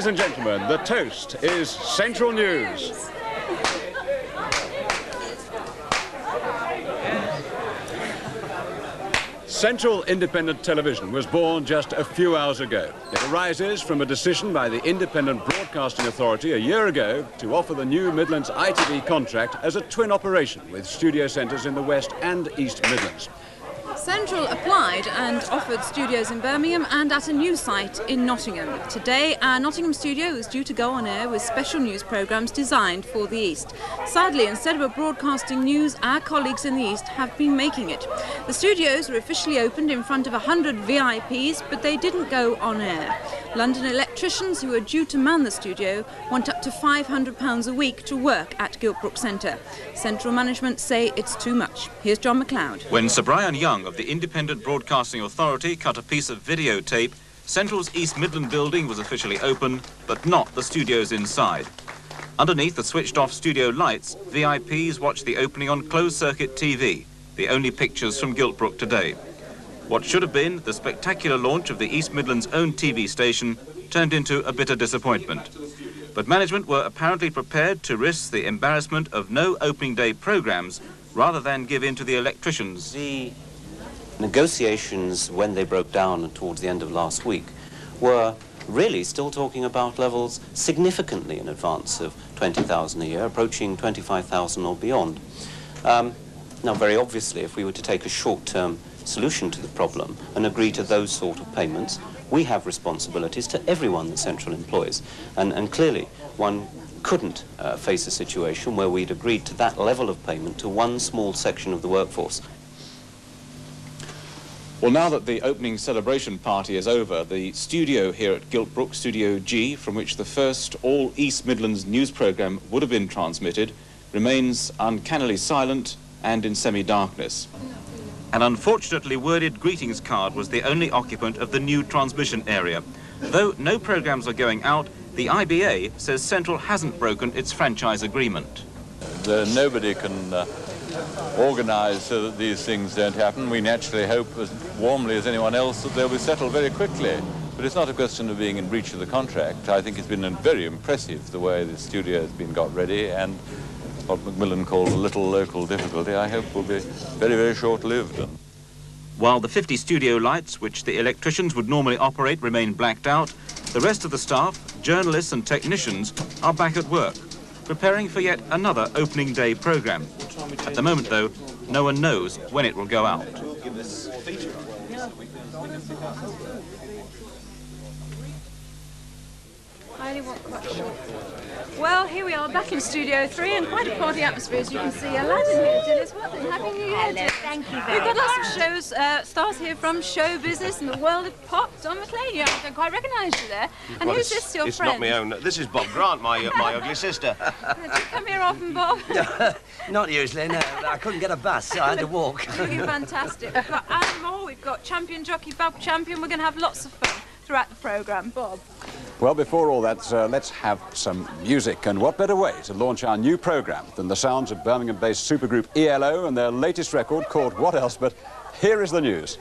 Ladies and gentlemen. The toast is Central News. Central Independent Television was born just a few hours ago. It arises from a decision by the Independent Broadcasting Authority a year ago to offer the new Midlands ITV contract as a twin operation with studio centres in the West and East Midlands. Central applied and offered studios in Birmingham and at a new site in Nottingham. Today, our Nottingham studio is due to go on air with special news programmes designed for the East. Sadly, instead of a broadcasting news, our colleagues in the East have been making it. The studios were officially opened in front of 100 VIPs, but they didn't go on air. London electricians who are due to man the studio want up to £500 a week to work at Giltbrook Centre. Central management say it's too much. Here's John McLeod. When Sir Brian Young of the Independent Broadcasting Authority cut a piece of videotape, Central's East Midland building was officially open, but not the studios inside. Underneath the switched-off studio lights, VIPs watched the opening on closed-circuit TV, the only pictures from Giltbrook today. What should have been the spectacular launch of the East Midlands' own TV station turned into a bitter disappointment. But management were apparently prepared to risk the embarrassment of no opening day programmes rather than give in to the electricians. The negotiations, when they broke down towards the end of last week, were really still talking about levels significantly in advance of 20,000 a year, approaching 25,000 or beyond. Um, now, very obviously, if we were to take a short-term solution to the problem and agree to those sort of payments, we have responsibilities to everyone that Central employs. And, and clearly, one couldn't uh, face a situation where we'd agreed to that level of payment to one small section of the workforce. Well, now that the opening celebration party is over, the studio here at Giltbrook, Studio G, from which the first all East Midlands news programme would have been transmitted, remains uncannily silent and in semi-darkness. An unfortunately worded greetings card was the only occupant of the new transmission area. Though no programmes are going out, the IBA says Central hasn't broken its franchise agreement. Uh, nobody can uh, organise so that these things don't happen. We naturally hope as warmly as anyone else that they'll be settled very quickly. But it's not a question of being in breach of the contract. I think it's been very impressive the way the studio has been got ready and what Macmillan called a little local difficulty, I hope will be very, very short-lived. While the 50 studio lights, which the electricians would normally operate, remain blacked out, the rest of the staff, journalists and technicians are back at work, preparing for yet another opening day programme. At the moment, though, no one knows when it will go out. I only want quite short. Well, here we are back in Studio 3 and quite a party atmosphere as you can see. Aladdin here, Dilys Watling. Happy New Year. Hello, thank you very We've got lots of shows, uh, stars here from show business and the world of pop. Don Maclean, yeah, I don't quite recognise you there. And Well, who's this, your it's friend? not my own. This is Bob Grant, my uh, my ugly sister. Do you come here often, Bob? Not usually, no. I couldn't get a bus, so I had to walk. You're fantastic. We've got Alan Moore, we've got champion jockey Bob Champion. We're going to have lots of fun throughout the programme. Bob. Well, before all that, uh, let's have some music. And what better way to launch our new programme than the sounds of Birmingham-based supergroup ELO and their latest record called What Else But Here is the News.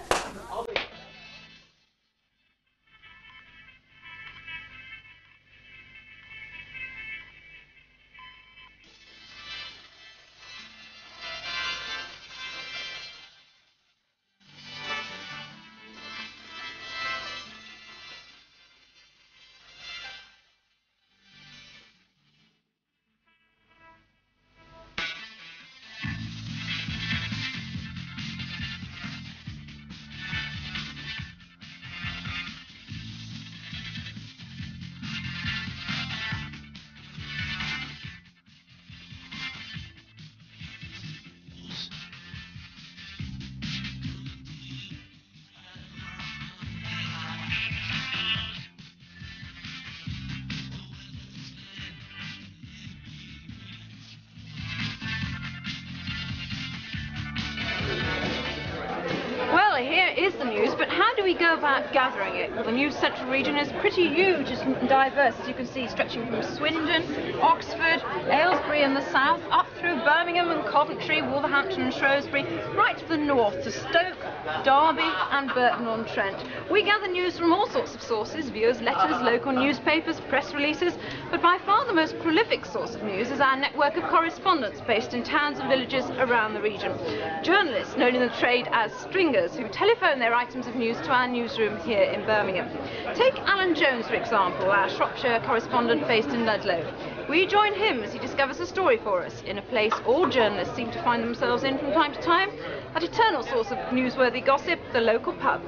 We go about gathering it? Well, the New Central region is pretty huge and diverse, as you can see, stretching from Swindon, Oxford, Aylesbury in the south, up through Birmingham and Coventry, Wolverhampton and Shrewsbury, right to the north to Stoke, Derby and Burton-on-Trent. We gather news from all sorts of sources, viewers, letters, local newspapers, press releases, but by far the most prolific source of news is our network of correspondents based in towns and villages around the region. Journalists known in the trade as stringers who telephone their items of news to our newsroom here in Birmingham. Take Alan Jones, for example, our Shropshire correspondent based in Ludlow. We join him as he discovers a story for us in a place all journalists seem to find themselves in from time to time, that eternal source of newsworthy gossip, the local pub.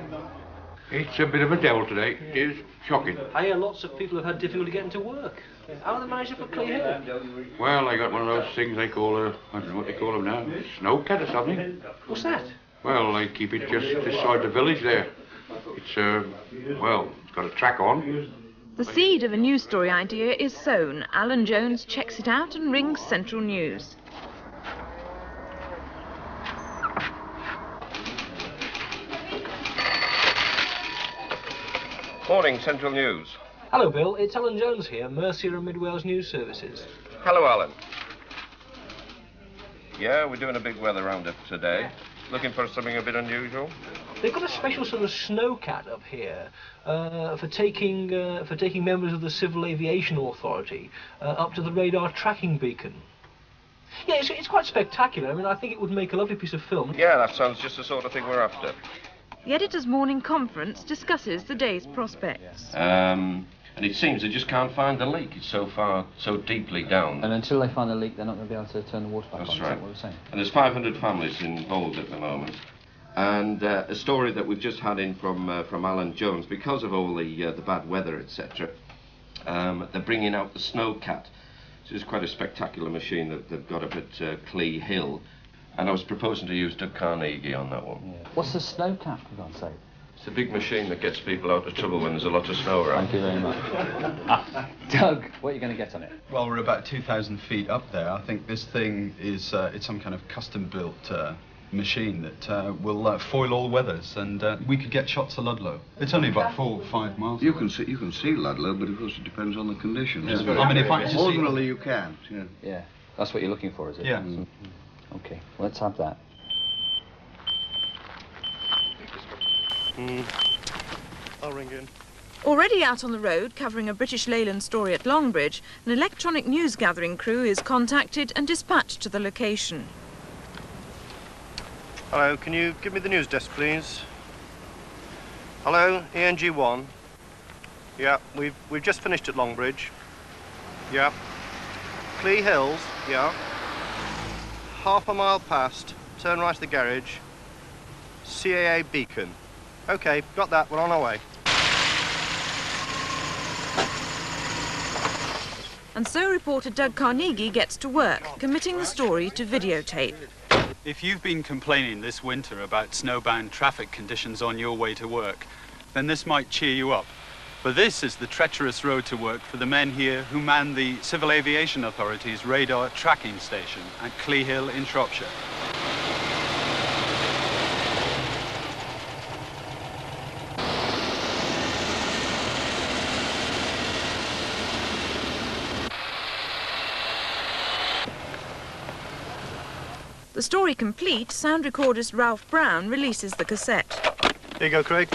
It's a bit of a devil today. It is shocking. I hear lots of people have had difficulty getting to work. How are they managing for Clee Hill? Well, I got one of those things they call a, I don't know what they call them now, snowcat or something. What's that? Well, they keep it just this beside the village there. It's, uh, well, it's got a track on. The seed of a news story idea is sown. Alan Jones checks it out and rings Central News. Morning, Central News. Hello, Bill. It's Alan Jones here, Mercia and Mid Wales News Services. Hello, Alan. Yeah, we're doing a big weather roundup today. Looking for something a bit unusual? They've got a special sort of snowcat up here uh, for taking uh, for taking members of the Civil Aviation Authority uh, up to the radar tracking beacon. Yeah, it's, it's quite spectacular. I mean, I think it would make a lovely piece of film. Yeah, that sounds just the sort of thing we're after. The editors' morning conference discusses the day's prospects. Um, and it seems they just can't find the leak. It's so far, so deeply down. And until they find the leak, they're not going to be able to turn the water back That's on. Is right. that what we're saying? And there's 500 families involved at the moment. And uh, a story that we've just had in from uh, from Alan Jones, because of all the uh, the bad weather, etc. Um, they're bringing out the Snowcat. This is quite a spectacular machine that they've got up at uh, Clee Hill. And I was proposing to use Doug Carnegie on that one. What's the snowcat, for God's sake? It's a big machine that gets people out of trouble when there's a lot of snow around. Thank you very much. Doug, what are you going to get on it? Well, we're about 2,000 feet up there. I think this thing is uh, it's some kind of custom-built uh, machine that uh, will uh, foil all weathers, and uh, we could get shots of Ludlow. It's only about four or five miles. You can see you can see Ludlow, but of course it depends on the conditions. Yeah. I mean, if I- ordinarily you can't. Yeah. Yeah, that's what you're looking for, is it? Yeah. Mm. Okay, let's have that. Mm. I'll ring in. Already out on the road, covering a British Leyland story at Longbridge, an electronic news gathering crew is contacted and dispatched to the location. Hello, can you give me the news desk, please? Hello, ENG1. Yeah, we've we've just finished at Longbridge. Yeah. Clee Hills. Yeah. Half a mile past. Turn right to the garage. CAA Beacon. Okay, got that. We're on our way. And so reporter Doug Carnegie gets to work, committing the story to videotape. If you've been complaining this winter about snowbound traffic conditions on your way to work, then this might cheer you up. For this is the treacherous road to work for the men here who man the Civil Aviation Authority's radar tracking station at Clee Hill in Shropshire. The story complete, sound recordist Ralph Brown releases the cassette. Here you go, Craig.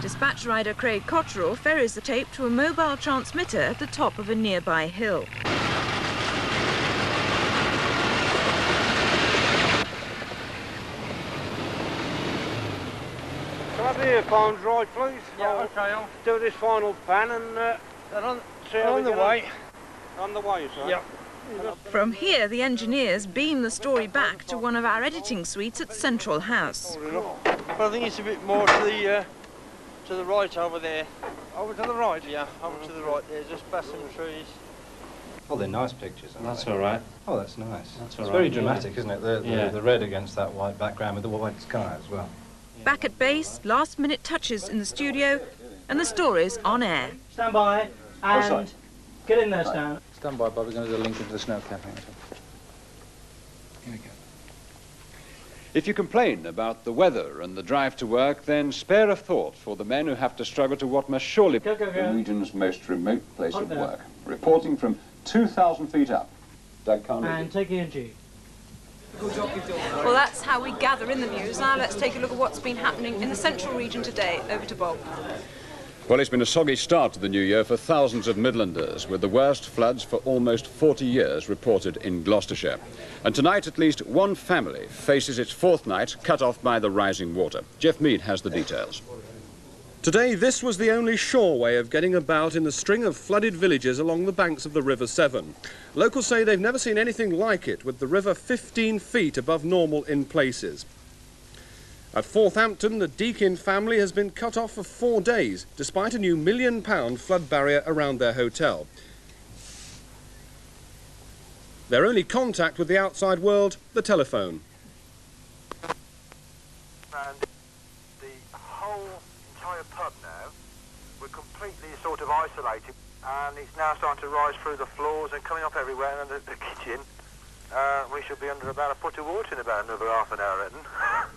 Dispatch rider Craig Cotterill ferries the tape to a mobile transmitter at the top of a nearby hill. Can I have the earphones right, please? Yeah, okay. I'll do this final pan and uh, on, see how on we the get way. On the way, sir. Yeah. From here, the engineers beam the story back to one of our editing suites at Central House. But I think it's a bit more to the uh, to the right over there. Over to the right? Yeah, over to the right there, just past some trees. Oh, they're nice pictures. aren't That's they? all right. Oh, that's nice. That's it's all very right, yeah. dramatic, isn't it? The, the, Yeah. the red against that white background with the white sky as well. Back at base, last minute touches in the studio, and the stories on air. Stand by Oh, and get in there, Stan. Stand by, Bob. We're going to do a link into the snow capping. Here we go. If you complain about the weather and the drive to work, then spare a thought for the men who have to struggle to what must surely be the region's most remote place of work. Reporting from 2,000 feet up, Doug Carnegie. And take E and G. Well, that's how we gather in the news. Now let's take a look at what's been happening in the central region today. Over to Bob. Well, it's been a soggy start to the new year for thousands of Midlanders, with the worst floods for almost 40 years reported in Gloucestershire. And tonight, at least one family faces its fourth night cut off by the rising water. Jeff Mead has the details. Today, this was the only sure way of getting about in the string of flooded villages along the banks of the River Severn. Locals say they've never seen anything like it, with the river 15 feet above normal in places. At Forthampton, the Deakin family has been cut off for four days, despite a new million pound flood barrier around their hotel. Their only contact with the outside world, the telephone. and the whole entire pub now, we're completely sort of isolated, and it's now starting to rise through the floors and coming up everywhere, and the, the kitchen, uh, we should be under about a foot of water in about another half an hour, Edden.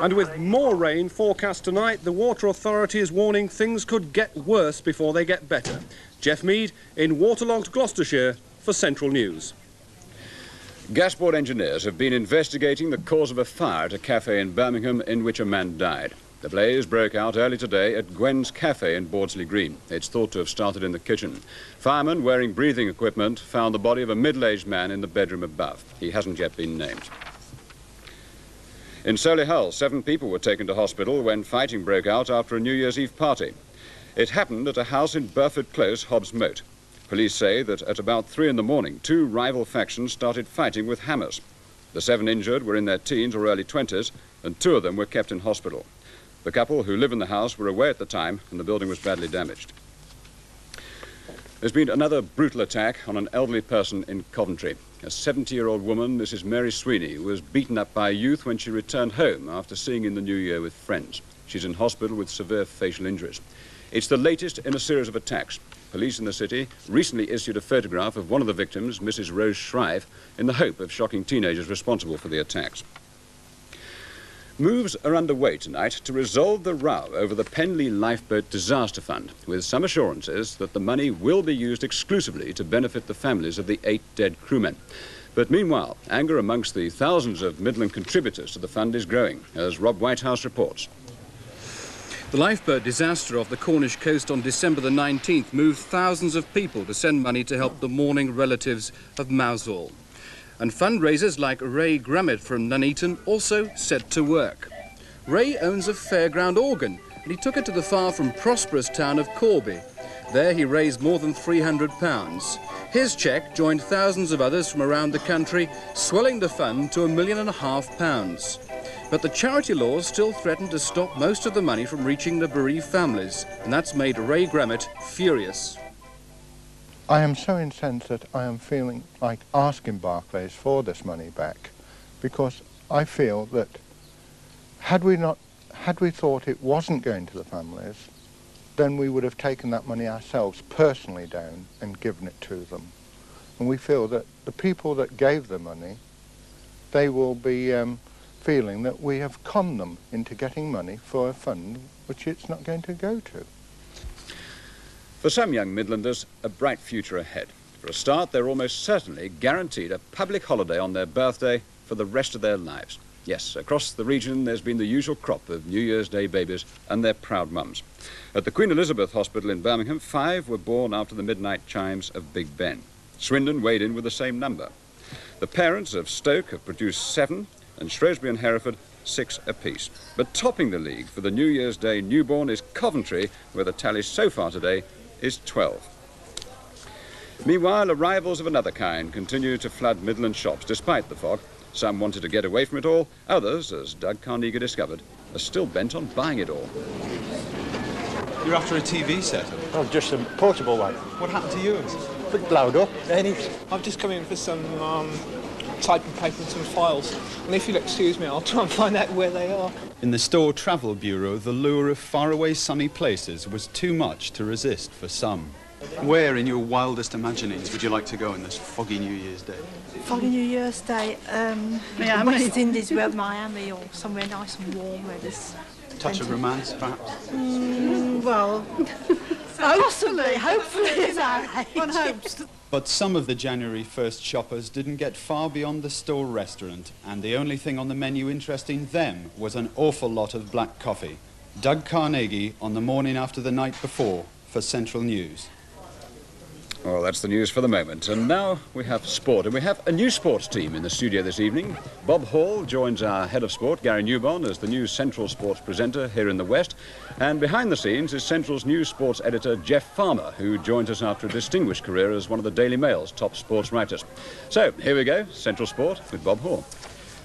And with more rain forecast tonight, the Water Authority is warning things could get worse before they get better. Jeff Mead in waterlogged Gloucestershire for Central News. Gas board engineers have been investigating the cause of a fire at a cafe in Birmingham in which a man died. The blaze broke out early today at Gwen's Cafe in Bordesley Green. It's thought to have started in the kitchen. Firemen wearing breathing equipment found the body of a middle-aged man in the bedroom above. He hasn't yet been named. In Solihull, seven people were taken to hospital when fighting broke out after a New Year's Eve party. It happened at a house in Burford Close, Hobbs Moat. Police say that at about three in the morning, two rival factions started fighting with hammers. The seven injured were in their teens or early 20s, and two of them were kept in hospital. The couple who live in the house were away at the time, and the building was badly damaged. There's been another brutal attack on an elderly person in Coventry. A 70 year old woman, Mrs. Mary Sweeney, was beaten up by a youth when she returned home after seeing in the new year with friends. She's in hospital with severe facial injuries. It's the latest in a series of attacks. Police in the city recently issued a photograph of one of the victims, Mrs. Rose Shrive, in the hope of shocking teenagers responsible for the attacks. Moves are underway tonight to resolve the row over the Penlee Lifeboat Disaster Fund, with some assurances that the money will be used exclusively to benefit the families of the eight dead crewmen. But meanwhile, anger amongst the thousands of Midland contributors to the fund is growing, as Rob Whitehouse reports. The lifeboat disaster off the Cornish coast on December the 19th moved thousands of people to send money to help the mourning relatives of Mousehole. And fundraisers like Ray Grammett from Nuneaton also set to work. Ray owns a fairground organ, and he took it to the far from prosperous town of Corby. There he raised more than £300. His cheque joined thousands of others from around the country, swelling the fund to a million and a half pounds. But the charity laws still threaten to stop most of the money from reaching the bereaved families, and that's made Ray Grammett furious. I am so incensed that I am feeling like asking Barclays for this money back because I feel that had we not had we thought it wasn't going to the families, then we would have taken that money ourselves personally down and given it to them. And we feel that the people that gave the money, they will be um, feeling that we have conned them into getting money for a fund which it's not going to go to. For some young Midlanders, a bright future ahead. For a start, they're almost certainly guaranteed a public holiday on their birthday for the rest of their lives. Yes, across the region there's been the usual crop of New Year's Day babies and their proud mums. At the Queen Elizabeth Hospital in Birmingham, five were born after the midnight chimes of Big Ben. Swindon weighed in with the same number. The parents of Stoke have produced seven, and Shrewsbury and Hereford six apiece. But topping the league for the New Year's Day newborn is Coventry, where the tally so far today is 12. Meanwhile, arrivals of another kind continue to flood Midland shops despite the fog. Some wanted to get away from it all, others, as Doug Carnegie discovered, are still bent on buying it all. You're after a TV set? Oh, just a portable one. What happened to yours? It blowed up, and it's... I've just come in for some um, typing paper and some files. And if you'll excuse me, I'll try and find out where they are. In the store travel bureau, the lure of faraway sunny places was too much to resist for some. Where in your wildest imaginings would you like to go on this foggy New Year's Day? Foggy New Year's Day, um, Miami. West Indies, well, Miami, or somewhere nice and warm where there's Touch of romance, perhaps? Mm, well, hopefully, hopefully it's our age. One hopes. But some of the January 1st shoppers didn't get far beyond the store restaurant, and the only thing on the menu interesting them was an awful lot of black coffee. Doug Carnegie on the morning after the night before for Central News. Well, that's the news for the moment. And now we have sport. And we have a new sports team in the studio this evening. Bob Hall joins our head of sport, Gary Newbon, as the new Central sports presenter here in the West. And behind the scenes is Central's new sports editor, Jeff Farmer, who joins us after a distinguished career as one of the Daily Mail's top sports writers. So, here we go, Central Sport with Bob Hall.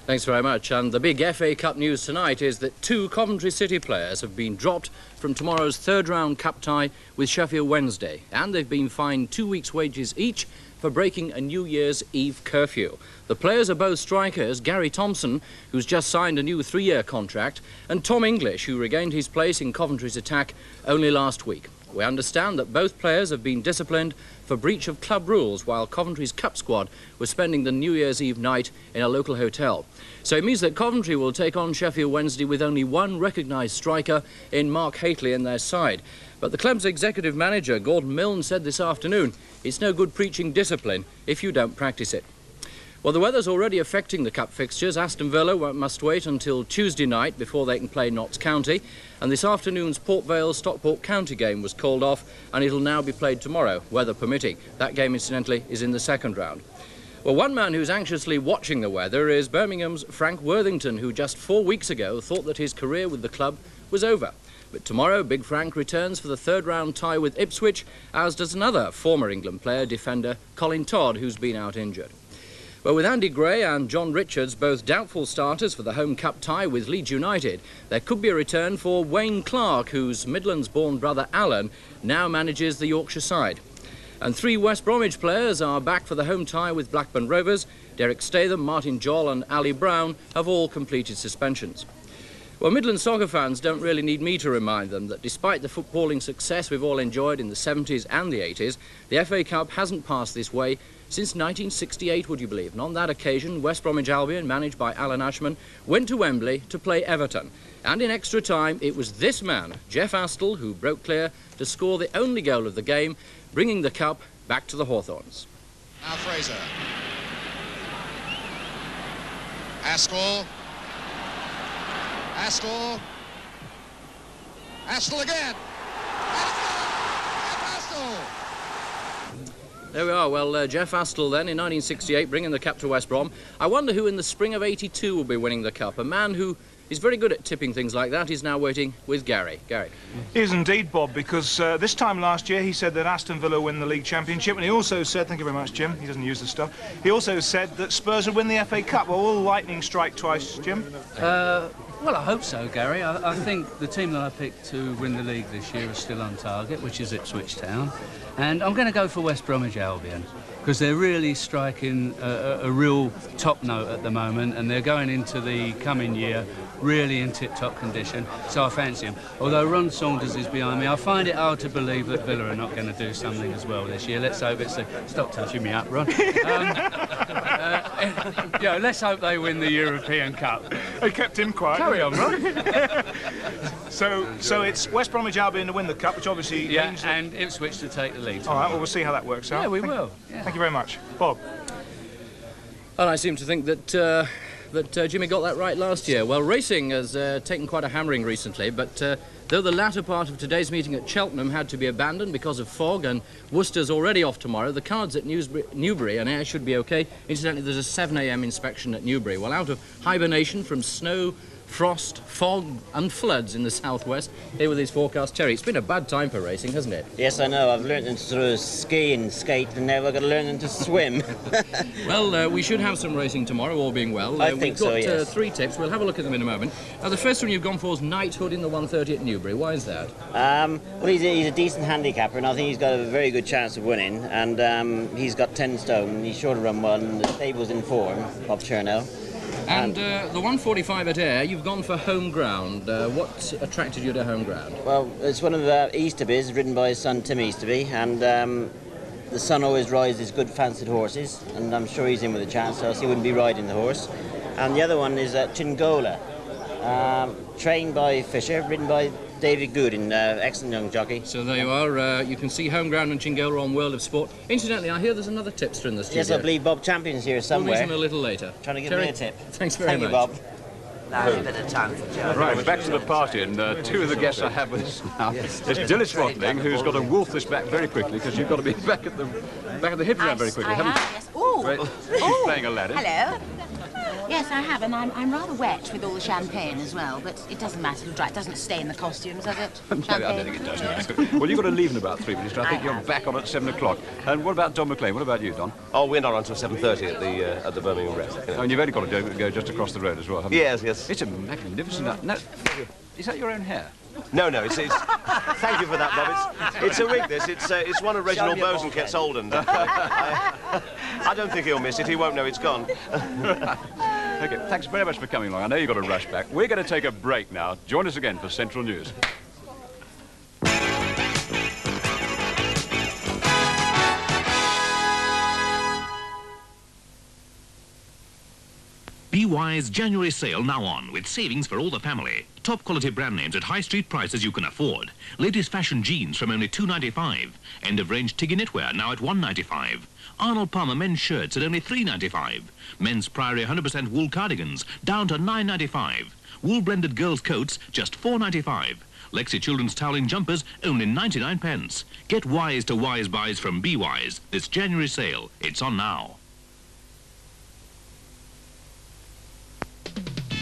Thanks very much. And the big FA Cup news tonight is that two Coventry City players have been dropped from tomorrow's third round cup tie with Sheffield Wednesday, and they've been fined two weeks' wages each for breaking a New Year's Eve curfew. The players are both strikers Gary Thompson, who's just signed a new three year contract, and Tom English, who regained his place in Coventry's attack only last week. We understand that both players have been disciplined for breach of club rules while Coventry's cup squad was spending the New Year's Eve night in a local hotel. So it means that Coventry will take on Sheffield Wednesday with only one recognised striker in Mark Hateley in their side. But the club's executive manager, Gordon Milne, said this afternoon, it's no good preaching discipline if you don't practice it. Well, the weather's already affecting the cup fixtures. Aston Villa must wait until Tuesday night before they can play Notts County. And this afternoon's Port Vale Stockport County game was called off and it'll now be played tomorrow, weather permitting. That game, incidentally, is in the second round. Well, one man who's anxiously watching the weather is Birmingham's Frank Worthington, who just four weeks ago thought that his career with the club was over. But tomorrow, Big Frank returns for the third round tie with Ipswich, as does another former England player, defender Colin Todd, who's been out injured. Well, with Andy Gray and John Richards both doubtful starters for the home cup tie with Leeds United, there could be a return for Wayne Clarke, whose Midlands-born brother Allan now manages the Yorkshire side. And three West Bromwich players are back for the home tie with Blackburn Rovers. Derek Statham, Martin Jol and Ally Brown have all completed suspensions. Well, Midland soccer fans don't really need me to remind them that despite the footballing success we've all enjoyed in the 70s and the 80s, the FA Cup hasn't passed this way since 1968, would you believe? And on that occasion, West Bromwich Albion, managed by Alan Ashman, went to Wembley to play Everton. And in extra time, it was this man, Jeff Astle, who broke clear to score the only goal of the game, bringing the cup back to the Hawthorns. Now Fraser. Astle. Astle. Astle again. There we are. Well, uh, Jeff Astle then in 1968 bringing the cup to West Brom. I wonder who in the spring of 82 will be winning the cup. A man who is very good at tipping things like that is now waiting with Gary. Gary. He is indeed, Bob, because uh, this time last year he said that Aston Villa win the league championship, and he also said, thank you very much, Jim, he doesn't use this stuff, he also said that Spurs would win the FA Cup. Well, will lightning strike twice, Jim? Uh, well, I hope so, Gary. I, I, think the team that I picked to win the league this year is still on target, which is Ipswich Town. And I'm going to go for West Bromwich Albion because they're really striking a, a, a, real top note at the moment and they're going into the coming year really in tip-top condition, so I fancy him. Although Ron Saunders is behind me, I find it hard to believe that Villa are not going to do something as well this year. Let's hope it's a... Stop touching me up, Ron. Um, uh, you know, let's hope they win the European Cup. They kept him quiet. Carry on, Ron. so, so it's West Bromwich Albion to win the cup, which obviously yeah, means... and Ipswich to take the lead. All right, well, we'll see how that works out. Yeah, we thank, will. Yeah. Thank you very much. Bob. And I seem to think that... Uh, that uh, Jimmy got that right last year. Well, racing has uh, taken quite a hammering recently, but uh, though the latter part of today's meeting at Cheltenham had to be abandoned because of fog and Worcester's already off tomorrow, the cards at Newsbury, Newbury and Ayr should be okay. Incidentally, there's a 7am inspection at Newbury. Well, out of hibernation from snow frost, fog, and floods in the southwest. Here with his forecast, Terry. It's been a bad time for racing, hasn't it? Yes, I know. I've learned them to ski and skate, and now I've got to learn them to swim. Well, uh, we should have some racing tomorrow, all being well. I Uh, think We've so, got uh, yes. three tips. We'll have a look at them in a moment. Now, the first one you've gone for is Knighthood in the 130 at Newbury. Why is that? Um, well, he's a, he's a decent handicapper, and I think he's got a very good chance of winning. And um, he's got 10 stone, he's sure to run well, and the stable's in form of Churnell. And uh, the 145 at Ayr, you've gone for home ground. Uh, what attracted you to home ground? Well, it's one of uh, Easterby's, ridden by his son Tim Easterby, and um, the sun always rides his good fancied horses, and I'm sure he's in with a chance, else he wouldn't be riding the horse. And the other one is uh, Chingola, um, trained by Fisher, ridden by David Goulding, uh, excellent young jockey. So there you are. Uh, you can see home ground and Chingola on World of Sport. Incidentally, I hear there's another tipster in the studio. Yes, I believe Bob Champion's here somewhere. We'll somewhere. meet him a little later. Trying to give Terry, me a tip. Thanks very Thank much. you, Bob. Now's a bit of time. Right, we're back to the party, and uh, two of the guests I have with us now. There's Dilys Watling, who's got to wolf this back very quickly because you've got to be back at the back at the Hippodrome very quickly. I haven't have, yes. Ooh. Right. She's Ooh. playing Aladdin. Hello. Yes, I have, and I'm, I'm rather wet with all the champagne as well, but it doesn't matter. It'll dry. It doesn't stay in the costumes, does it? No, I don't think it does. no. well, you've got to leave in about three minutes. but I think I you're have. back on at seven o'clock. And what about Don Maclean? What about you, Don? Oh, we're not on until 7.30 at the uh, at the Birmingham Rep. you know. Oh, and you've only got to go, go just across the road as well, haven't Yes, you? yes. Yes. It's a magnificent... No, is that your own hair? No, no, it's, it's thank you for that, Bob. It's, it's a wig. This, it's uh, it's one of Reginald Show Bosanquet's old and uh, I, I don't think he'll miss it. He won't know it's gone. Okay, thanks very much for coming along. I know you've got to rush back. We're going to take a break now. Join us again for Central News. BY's January sale now on with savings for all the family. Top quality brand names at high street prices you can afford. Latest fashion jeans from only $2.95. End of range Tiggy knitwear now at $1.95. Arnold Palmer men's shirts at only $3.95. Men's Priory 100% wool cardigans down to $9.95. Wool blended girls coats just $4.95. Lexi children's toweling jumpers only 99 pence. Get wise to wise buys from Be Wise this January sale. It's on now.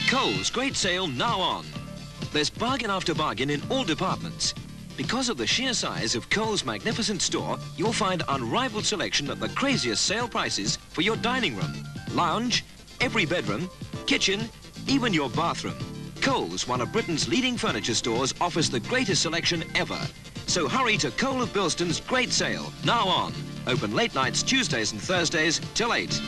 Coles great sale now on. There's bargain after bargain in all departments. Because of the sheer size of Coles' magnificent store, you'll find unrivaled selection at the craziest sale prices for your dining room, lounge, every bedroom, kitchen, even your bathroom. Coles, one of Britain's leading furniture stores, offers the greatest selection ever. So hurry to Cole of Bilston's great sale, now on. Open late nights Tuesdays and Thursdays till 8.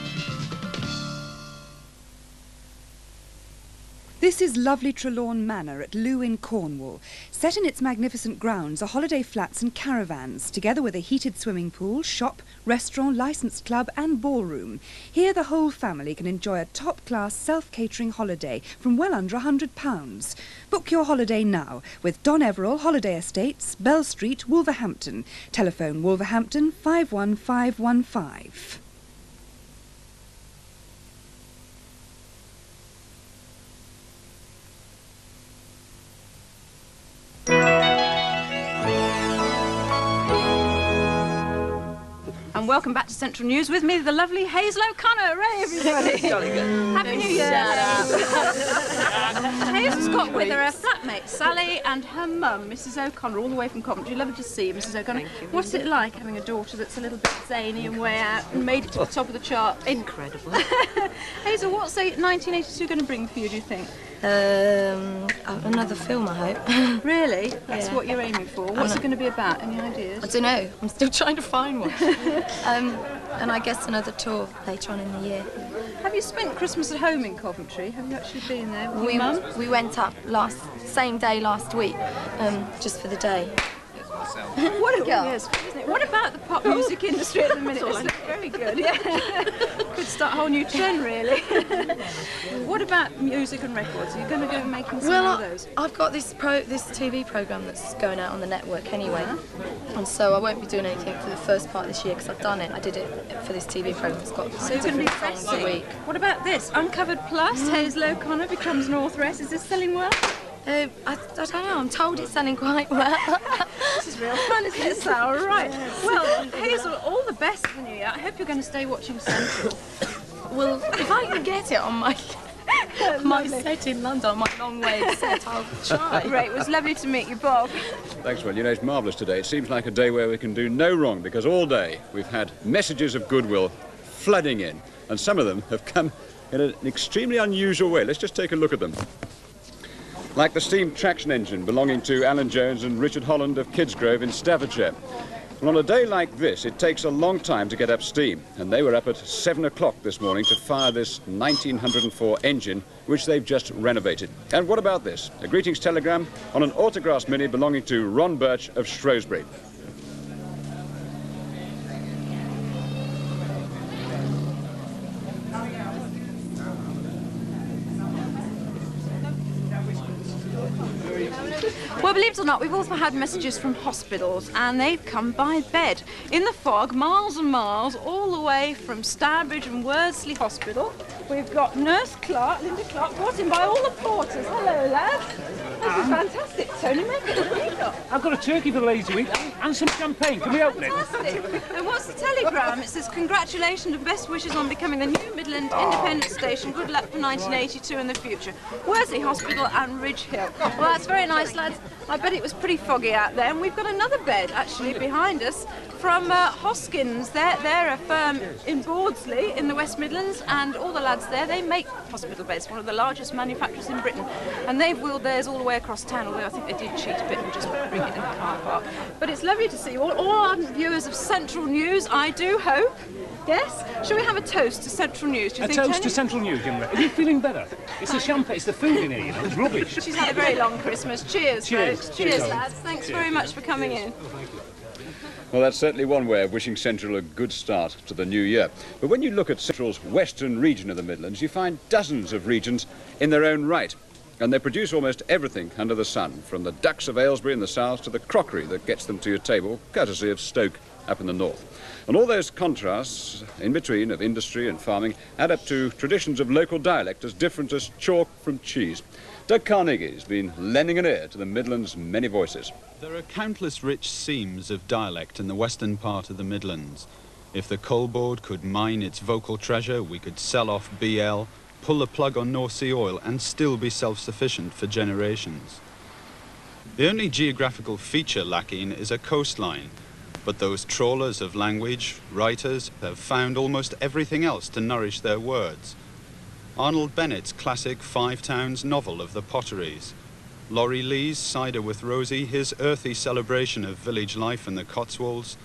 This is lovely Trelawne Manor at Looe in Cornwall. Set in its magnificent grounds are holiday flats and caravans, together with a heated swimming pool, shop, restaurant, licensed club and ballroom. Here the whole family can enjoy a top-class self-catering holiday from well under £100. Book your holiday now with Don Everall Holiday Estates, Bell Street, Wolverhampton. Telephone Wolverhampton 51515. Welcome back to Central News with me, the lovely Hazel O'Connor. Hooray, everybody! Happy New Year! Hazel's got with her her flatmate Sally and her mum, Mrs O'Connor, all the way from Coventry. Lovely to see you, Mrs O'Connor. What's it like having a daughter that's a little bit zany and way out and made it to the top of the chart? Incredible. Hazel, what's 1982 going to bring for you, do you think? Um, another film, I hope. Really? That's Yeah. what you're aiming for. What's it going to be about? Any ideas? I don't know. I'm still trying to find one. um, and I guess another tour later on in the year. Have you spent Christmas at home in Coventry? Have you actually been there with We, mum? we went up last same day last week, um, just for the day. What a girl! Yes, isn't it? What about the pop music industry at the minute? That's all I Isn't it very good? Yeah, could start a whole new trend, really. what about music and records? Are you going to go making some Well, of I- those? I've got this pro this TV program that's going out on the network anyway, uh-huh. and so I won't be doing anything for the first part of this year because I've done it. I did it for this TV program. It's got So you're going to be songs a week. What about this? Uncovered Plus, mm. Hazel O'Connor becomes an authoress. Is this selling well? Uh, I, I don't know. I'm told it's selling quite well. this is real fun, isn't it? So, all right. Well, Hazel, all the best for the new year. I hope you're going to stay watching Central. well, if I can get it on my my set in London, my long way set, I'll try. Great, it was lovely to meet you, Bob. Thanks, Will. You know, it's marvellous today. It seems like a day where we can do no wrong because all day we've had messages of goodwill flooding in, and some of them have come in an extremely unusual way. Let's just take a look at them. Like the steam traction engine belonging to Alan Jones and Richard Holland of Kidsgrove in Staffordshire. And on a day like this, it takes a long time to get up steam, and they were up at 7 o'clock this morning to fire this 1904 engine, which they've just renovated. And what about this? A greetings telegram on an autograph mini belonging to Ron Birch of Shrewsbury. Well, believe it or not, we've also had messages from hospitals, and they've come by bed in the fog, miles and miles, all the way from Stourbridge and Wordsley Hospital. We've got Nurse Clark, Linda Clark, brought in by all the porters. Hello, lads. This is ah. fantastic. Tony Mackett, what have you got? I've got a turkey for the ladies to eat and, some champagne. Can we open it? Fantastic. And what's the telegram? It says, congratulations and best wishes on becoming the new Midland ah. Independent Station. Good luck for 1982 and the future. Wordsley Hospital and Ridge Hill. Well, that's very nice, lads. I bet it was pretty foggy out there. And we've got another bed, actually, behind us from uh, Hoskins. They're, they're a firm in Bordesley in the West Midlands, and all the lads there, they make hospital beds, one of the largest manufacturers in Britain. And they've wheeled theirs all the way across town, although I think they did cheat a bit and just bring it in the car park. But it's lovely to see you all, all ardent viewers of Central News, I do hope. Yes? Shall we have a toast to Central News? Do you A think, toast Tony? to Central News, Jim. Are you feeling better? It's the champagne, it's the food in here, you know. It's rubbish. She's had a very long Christmas. Cheers, Cheers. Folks. Cheers, Cheers, lads. Thanks Cheers. very much for coming in. Well, that's certainly one way of wishing Central a good start to the new year. But when you look at Central's western region of the Midlands, you find dozens of regions in their own right. And they produce almost everything under the sun, from the ducks of Aylesbury in the south to the crockery that gets them to your table, courtesy of Stoke up in the north. And all those contrasts in between of industry and farming add up to traditions of local dialect as different as chalk from cheese. Doug Carnegie's been lending an ear to the Midlands' many voices. There are countless rich seams of dialect in the western part of the Midlands. If the coal board could mine its vocal treasure, we could sell off BL, pull the plug on North Sea oil, and still be self-sufficient for generations. The only geographical feature lacking is a coastline, but those trawlers of language, writers, have found almost everything else to nourish their words. Arnold Bennett's classic Five Towns novel of the potteries, Laurie Lee's Cider with Rosie, his earthy celebration of village life in the Cotswolds.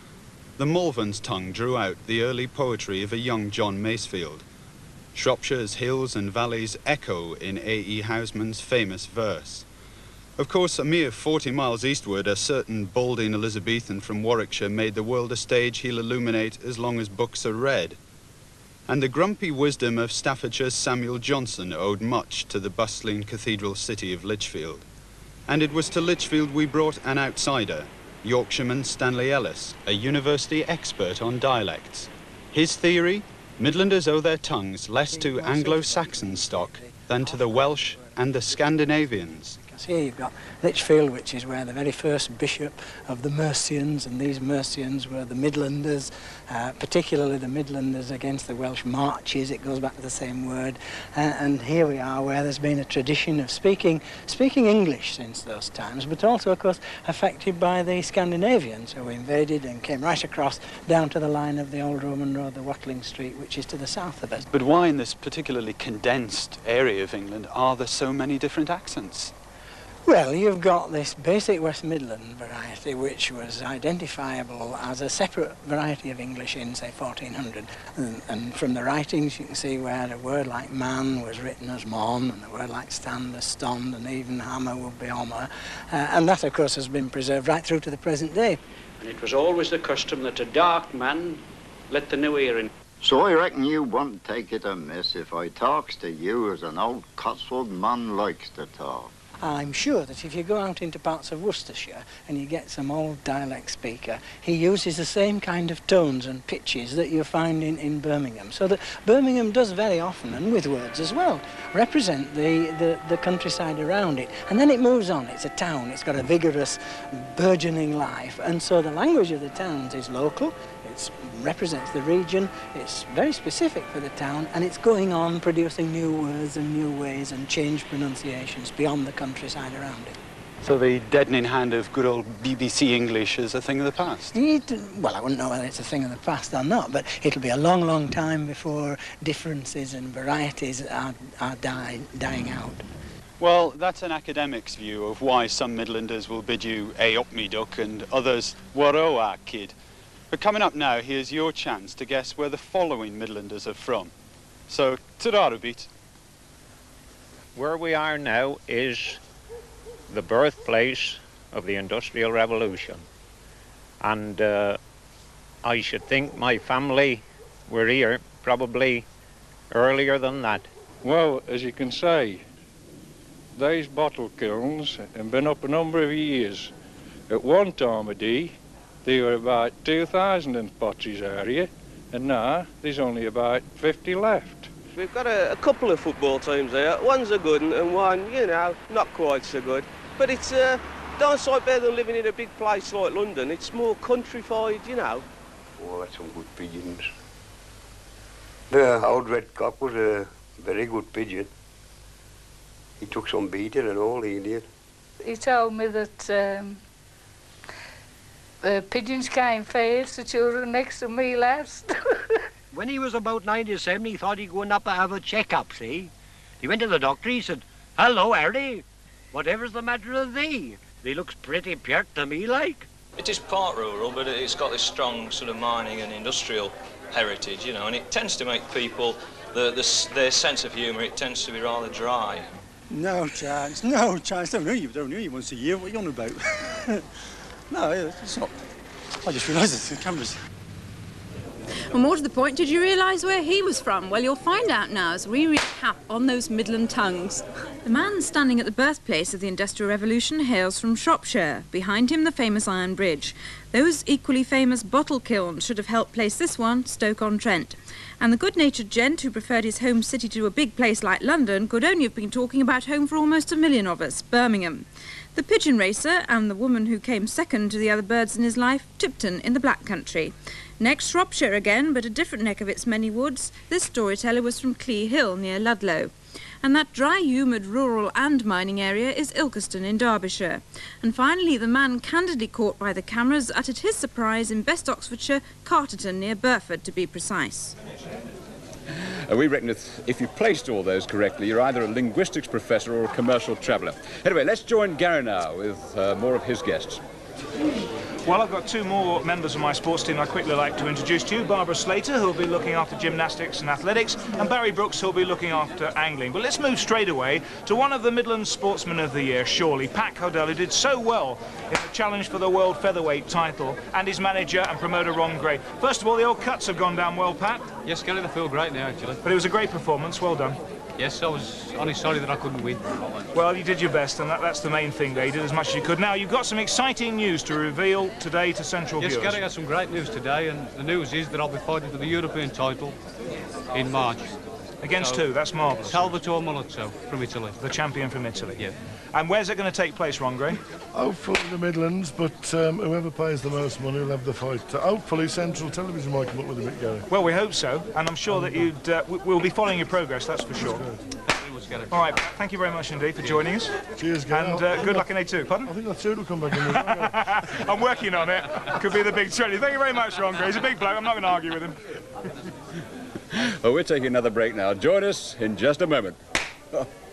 The Malvern's tongue drew out the early poetry of a young John Masefield. Shropshire's hills and valleys echo in A.E. Housman's famous verse. Of course, a mere 40 miles eastward, a certain balding Elizabethan from Warwickshire made the world a stage he'll illuminate as long as books are read. And the grumpy wisdom of Staffordshire's Samuel Johnson owed much to the bustling cathedral city of Lichfield. And it was to Lichfield we brought an outsider, Yorkshireman Stanley Ellis, a university expert on dialects. His theory? Midlanders owe their tongues less to Anglo-Saxon stock than to the Welsh and the Scandinavians. Here you've got Lichfield, which is where the very first bishop of the Mercians, and these Mercians were the Midlanders, uh, particularly the Midlanders against the Welsh Marches. It goes back to the same word. Uh, and here we are, where there's been a tradition of speaking speaking English since those times, but also, of course, affected by the Scandinavians who invaded and came right across down to the line of the old Roman road, the Watling Street, which is to the south of us. But why in this particularly condensed area of England are there so many different accents? Well, you've got this basic West Midland variety, which was identifiable as a separate variety of English in, say, 1400. And, and from the writings, you can see where a word like man was written as mon, and a word like stand as stond, and even hammer would be homer. Uh, and that, of course, has been preserved right through to the present day. And it was always the custom that a dark man let the new ear in. So I reckon you won't take it amiss if I talks to you as an old Cotswold man likes to talk. I'm sure that if you go out into parts of Worcestershire and you get some old dialect speaker, he uses the same kind of tones and pitches that you find in, in Birmingham. So that Birmingham does very often, and with words as well, represent the, the, the countryside around it. And then it moves on. It's a town. It's got a vigorous, burgeoning life. And so the language of the towns is local. It represents the region. It's very specific for the town, and it's going on producing new words and new ways and changed pronunciations beyond the countryside around it. So the deadening hand of good old BBC English is a thing of the past? It, well, I wouldn't know whether it's a thing of the past or not, but it'll be a long, long time before differences and varieties are, are die, dying out. Well, that's an academic's view of why some Midlanders will bid you a up me duck and others waro ah kid. But coming up now, here's your chance to guess where the following Midlanders are from. So, ta beat. Where we are now is the birthplace of the Industrial Revolution. And uh, I should think my family were here probably earlier than that. Well, as you can say, these bottle kilns have been up a number of years. At one time of day, there were about 2,000 in Potteries area, and now there's only about 50 left. We've got a, a couple of football teams here. One's a good one, and one, you know, not quite so good. But it's uh, darn sight better than living in a big place like London. It's more countrified, you know. Oh, that's some good pigeons. The old red cock was a very good pigeon. He took some beating and all, he did. He told me that um, the pigeons came first, the children next to me last. when he was about 97, he thought he'd go and up and have a check-up, see? He went to the doctor, he said, Hello, Harry. Whatever's the matter with thee? Thee looks pretty pert to me, like. It is part rural, but it's got this strong sort of mining and industrial heritage, you know, and it tends to make people, the, the, their sense of humour, it tends to be rather dry. No chance, no chance. Don't know you, don't know you once a year. What are you on about? no, it's not. I just realised it's the cameras. And more to the point, did you realise where he was from? Well, you'll find out now as we recap on those Midland tongues. The man standing at the birthplace of the Industrial Revolution hails from Shropshire. Behind him, the famous Iron Bridge. Those equally famous bottle kilns should have helped place this one, Stoke-on-Trent. And the good-natured gent who preferred his home city to a big place like London could only have been talking about home for almost a million of us, Birmingham. The pigeon racer and the woman who came second to the other birds in his life, Tipton in the Black Country. Next, Shropshire again, but a different neck of its many woods. This storyteller was from Clee Hill near Ludlow. And that dry, humid, rural and mining area is Ilkeston in Derbyshire. And finally, the man candidly caught by the cameras uttered his surprise in Best Oxfordshire, Carterton near Burford to be precise. Uh, we reckon if, if you placed all those correctly, you're either a linguistics professor or a commercial traveller. Anyway, let's join Gary now with uh, more of his guests. Well, I've got two more members of my sports team I'd quickly like to introduce to you. Barbara Slater, who'll be looking after gymnastics and athletics, and Barry Brooks, who'll be looking after angling. But let's move straight away to one of the Midland Sportsmen of the Year, surely, Pat Cowdell, who did so well in the challenge for the World Featherweight title, and his manager and promoter, Ron Gray. First of all, the old cuts have gone down well, Pat. Yes, Gary, they feel great now, actually. But it was a great performance, well done. Yes, I was only sorry that I couldn't win. Well, you did your best, and that, that's the main thing. There, you did as much as you could. Now, you've got some exciting news to reveal today to Central yes, viewers. Yes, Gary, got some great news today, and the news is that I'll be fighting for the European title in March. Against so, who? That's marvellous. Salvatore Melluzzo from Italy. The champion from Italy. Yeah. And where's it going to take place, Ron Gray? Hopefully the Midlands, but um, whoever pays the most money will have the fight. Hopefully Central Television might come up with a bit, Gary. Well, we hope so, and I'm sure that you'd uh, we'll be following your progress. That's for sure. All right, thank you very much indeed for joining us. Cheers, Gary. And uh, good luck in A2. Pardon? I think A2 will come back in. I'm working on it. Could be the big training. Thank you very much, Ron Gray. He's a big bloke. I'm not going to argue with him. well, we're taking another break now. Join us in just a moment.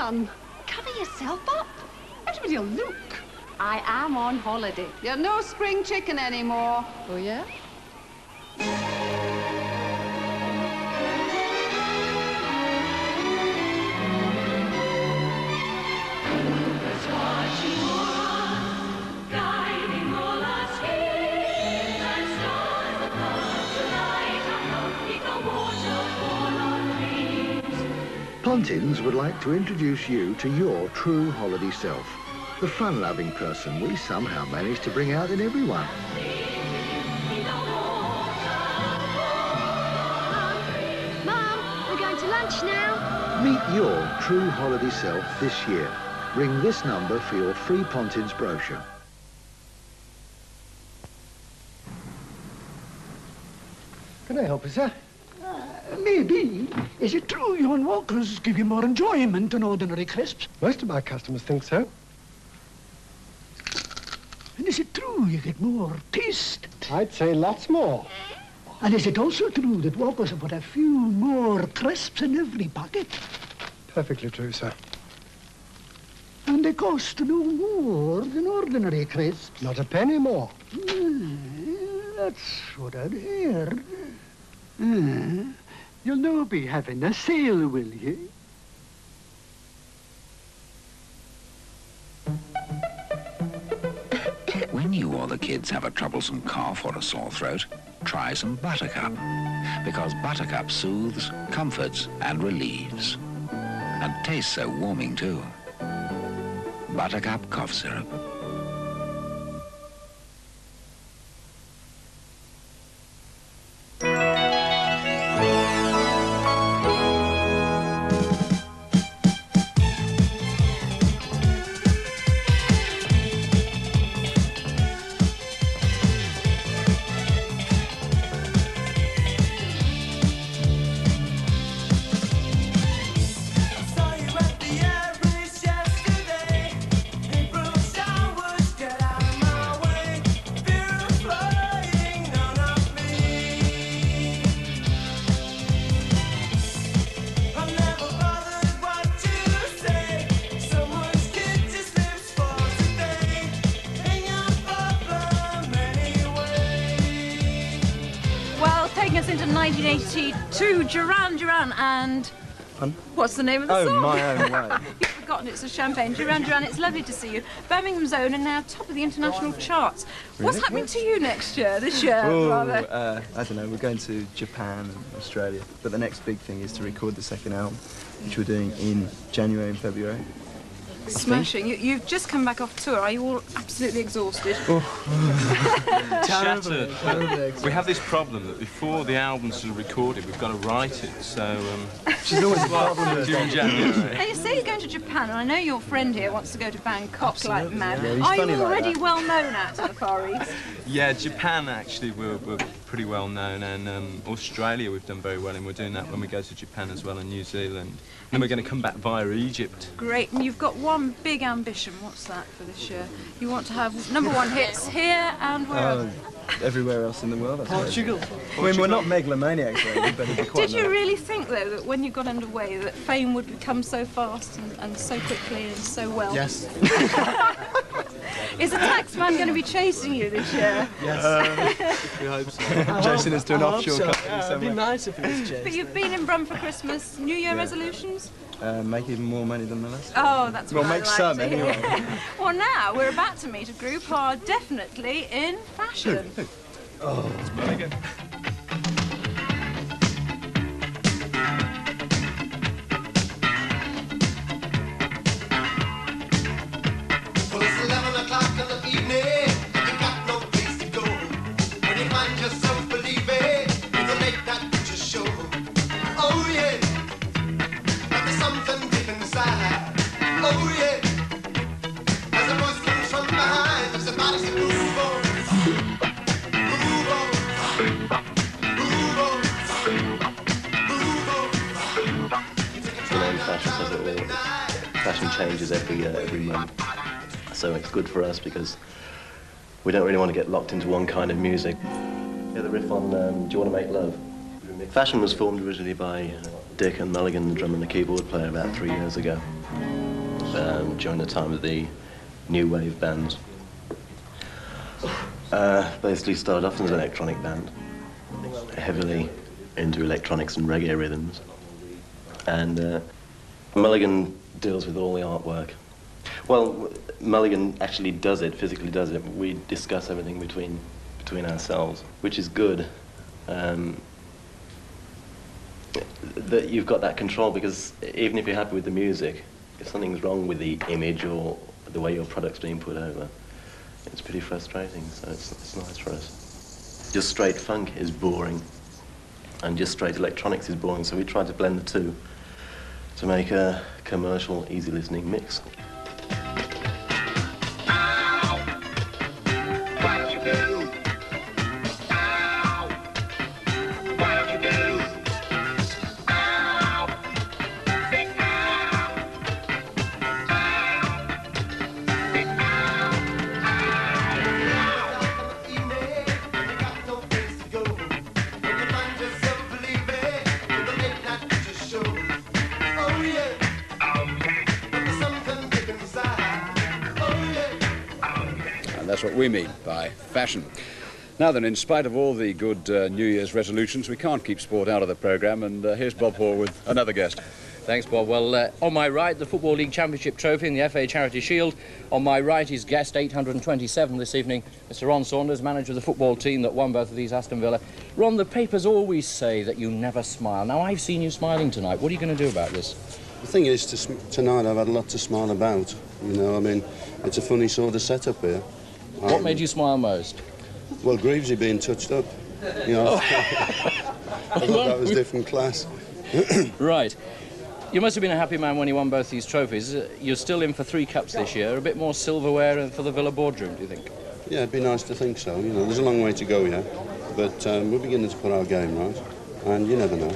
sun. Cover yourself up. Everybody will look. I am on holiday. You're no spring chicken anymore. Oh, yeah? Pontins would like to introduce you to your true holiday self, the fun-loving person we somehow manage to bring out in everyone. Mum, we're going to lunch now. Meet your true holiday self this year. Ring this number for your free Pontins brochure. Can I help you, sir? Maybe. Is it true yon walkers give you more enjoyment than ordinary crisps? Most of my customers think so. And is it true you get more taste? I'd say lots more. And is it also true that walkers have put a few more crisps in every pocket? Perfectly true, sir. And they cost no more than ordinary crisps? Not a penny more. Hmm, that's what I'd heard. Uh, you'll no be having a sale, will you? When you or the kids have a troublesome cough or a sore throat, try some Buttercup. Because Buttercup soothes, comforts, and relieves. And tastes so warming, too. Buttercup cough syrup. What's the name of the Oh, song? My Own Way. You've forgotten it's a champagne. Duran Duran, it's lovely to see you. Birmingham's own and now top of the international charts. What's happening to you next year, this year, Oh, rather? uh, I don't know. We're going to Japan and Australia, but the next big thing is to record the second album, which we're doing in January and February. Smashing. You, you've just come back off tour. Are you all absolutely exhausted? Shattered. We have this problem that before the album's sort of recorded, we've got to write it. So um, She's always a well, problem with during that. January. Now, you say you're going to Japan, and I know your friend here wants to go to Bangkok like mad. yeah, he's Are you already that. well known out to the Far East? Yeah, Japan actually we're, we're pretty well known, and um, Australia we've done very well, and we're doing that when we go to Japan as well, and New Zealand. And we're going to come back via Egypt. Great, and you've got one big ambition. What's that for this year? You want to have number one hits here and where? Oh, everywhere else in the world. I suppose. Portugal. I mean, we're not megalomaniacs, though. We better be quite Did you nice. really think, though, that when you got underway, that fame would come so fast and, and so quickly and so well? Yes. Is the taxman going to be chasing you this year? Yes. we hope so. Jason is doing I hope offshore so. company Yeah, it'd be nice if it was Jason. But you've been in Brum for Christmas. New Year Yeah. resolutions? Uh, make even more money than the last. Oh, that's Well, what I make like some to hear. anyway. well, now we're about to meet a group who are definitely in fashion. Oh, it's Mulligan. Fashion changes every uh, every month, so it's good for us because we don't really want to get locked into one kind of music. Yeah, the riff on um, "Do You Want to Make Love." Fashion was formed originally by uh, Dick and Mulligan, the drummer and the keyboard player, about three years ago, um, during the time of the new wave bands. Uh, basically started off as an electronic band, heavily into electronics and reggae rhythms. And uh, Mulligan deals with all the artwork. Well, Mulligan actually does it, physically does it. We discuss everything between between ourselves, which is good. Um, that you've got that control because even if you're happy with the music, if something's wrong with the image or the way your product's being put over, it's pretty frustrating. So it's, it's nice for us. Just straight funk is boring, and just straight electronics is boring. So we try to blend the two to make a commercial, easy listening mix. We mean by fashion. Now then, in spite of all the good uh, New Year's resolutions, we can't keep sport out of the programme, and uh, here's Bob Hall with another guest. Thanks, Bob. Well, uh, on my right, the Football League Championship Trophy and the FA Charity Shield. On my right is guest 827 this evening, Mr. Ron Saunders, manager of the football team that won both of these, Aston Villa. Ron, the papers always say that you never smile. Now, I've seen you smiling tonight. What are you going to do about this? The thing is, to, tonight I've had a lot to smile about. You know, I mean, it's a funny sort of setup here. What Um, made you smile most? Well, Greavesy being touched up. You know, I thought that was different class. right. You must have been a happy man when you won both these trophies. Uh, You're still in for three cups this year. A bit more silverware for the Villa boardroom, do you think? Yeah, it'd be nice to think so. You know, there's a long way to go yet, but um, we're beginning to put our game right, and you never know.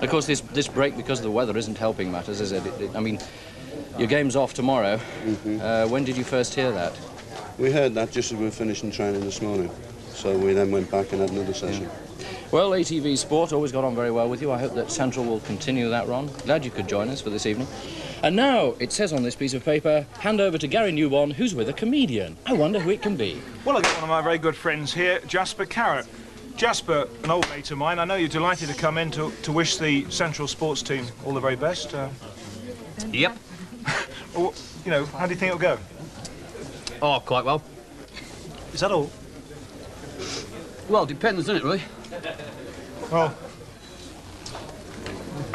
Of course, this, this break, because of the weather, isn't helping matters, is it? It- it- I mean, your game's off tomorrow. Uh, when did you first hear that? We heard that just as we were finishing training this morning, so we then went back and had another session. Well, ATV Sport always got on very well with you. I hope that Central will continue that, Ron. Glad you could join us for this evening. And now, it says on this piece of paper, hand over to Gary Newbon, who's with a comedian. I wonder who it can be. Well, I've got one of my very good friends here, Jasper Carrott. Jasper, an old mate of mine, I know you're delighted to come in to, to wish the Central Sports team all the very best. Uh, Yep. well, you know, how do you think it'll go? Oh, quite well. Is that all? Well, depends, doesn't it, really? Well,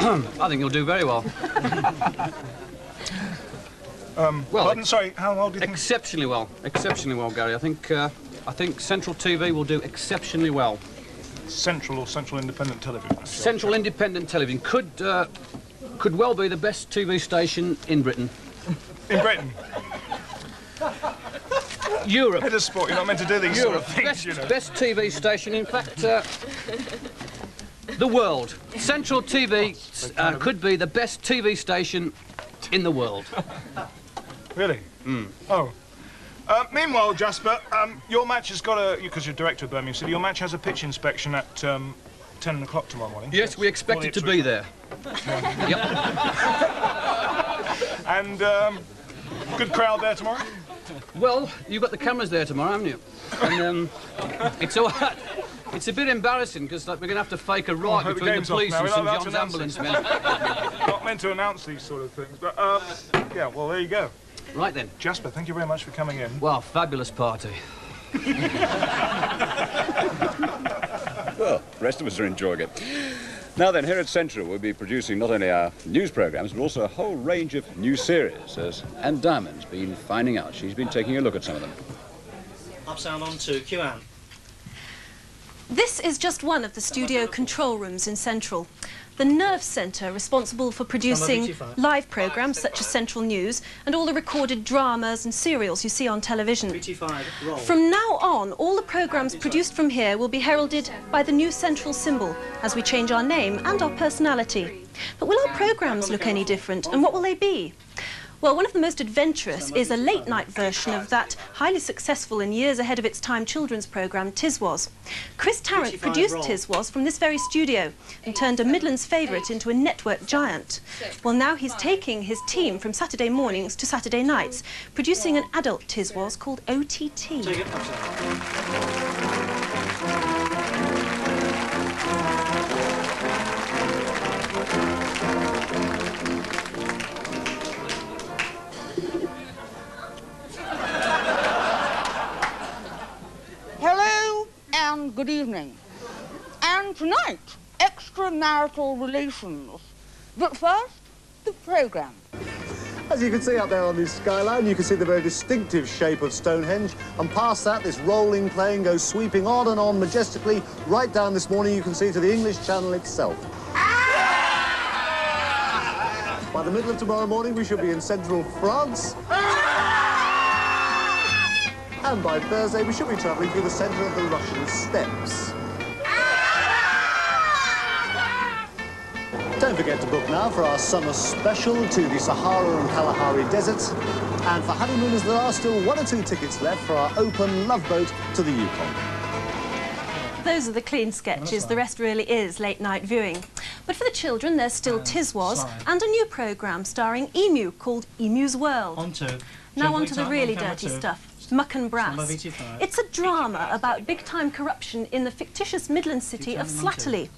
I think you'll do very well. um, well, pardon, sorry, how well do you think? Exceptionally well. Exceptionally well, Gary. I think uh, I think Central TV will do exceptionally well. Central or Central Independent Television? Central Independent Television could uh, could well be the best TV station in Britain. In Britain? Europe. Head of sport, you're not meant to do these sort of Europe. things, best, you know. best TV station, in fact, uh, the world. Central TV uh, could be the best TV station in the world. Really? Oh. Uh, meanwhile, Jasper, um, your match has got a, because you're director of Birmingham City, your match has a pitch inspection at um, 10 o'clock tomorrow morning. Yes, we expect it to be there. Yep. And um, good crowd there tomorrow? Well, you've got the cameras there tomorrow, haven't you? And um, it's all right. It's a bit embarrassing because like, we're going to have to fake a Oh, I right hope the between the police and We're some John's ambulance men. Not meant to announce these sort of things, but um, yeah, well, there you go. Right then. Jasper, thank you very much for coming in. Well, fabulous party. Well, the rest of us are enjoying it. Now then, here at Central, we'll be producing not only our news programmes, but also a whole range of new series, as Anne Diamond's been finding out. She's been taking a look at some of them. Up sound on to QAM. This is just one of the studio control rooms in Central. The Nerve Centre, responsible for producing live programmes such as Central News and all the recorded dramas and serials you see on television. From now on, all the programmes produced from here will be heralded by the new Central symbol as we change our name and our personality. But will our programmes look any different and what will they be? Well, one of the most adventurous is a late night version of that highly successful and years ahead of its time children's programme, Tiswas. Chris Tarrant produced roll. Tiswas from this very studio and turned a Midlands favourite into a network giant. Well, now he's taking his team from Saturday mornings to Saturday nights, producing an adult Tiswas called OTT. Tonight, extra extramarital relations. But first, the programme. As you can see up there on this skyline, you can see the very distinctive shape of Stonehenge. And past that, this rolling plain goes sweeping on and on majestically. Right down this morning, you can see to the English Channel itself. By the middle of tomorrow morning, we shall be in central France. And by Thursday, we should be travelling through the centre of the Russian steppes. Don't forget to book now for our summer special to the Sahara and Kalahari deserts. And for honeymooners, there are still one or two tickets left for our open love boat to the Yukon. Those are the clean sketches. The rest really is late night viewing. But for the children, there's still uh, Tiswas sorry. and a new programme starring Emu called Emu's World. On to. Now on to the really dirty two. stuff. Muck and Brass. It's a drama about big-time corruption in the fictitious Midland city of Determined to. Slatterly.